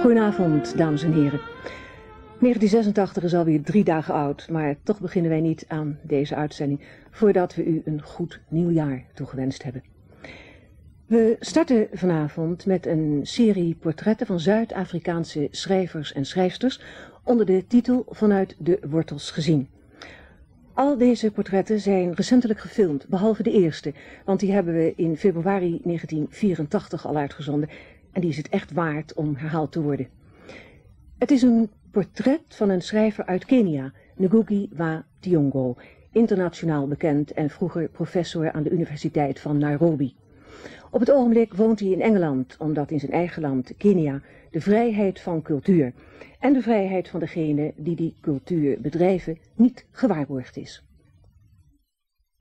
Goedenavond, dames en heren. 1986 is alweer drie dagen oud, maar toch beginnen wij niet aan deze uitzending voordat we u een goed nieuwjaar toegewenst hebben. We starten vanavond met een serie portretten van Zuid-Afrikaanse schrijvers en schrijfsters onder de titel Vanuit de wortels gezien. Al deze portretten zijn recentelijk gefilmd, behalve de eerste, want die hebben we in februari 1984 al uitgezonden en die is het echt waard om herhaald te worden. Het is een portret van een schrijver uit Kenia, Ngugi wa Thiong'o, internationaal bekend en vroeger professor aan de Universiteit van Nairobi. Op het ogenblik woont hij in Engeland, omdat in zijn eigen land, Kenia, de vrijheid van cultuur en de vrijheid van degene die die cultuur bedrijven niet gewaarborgd is.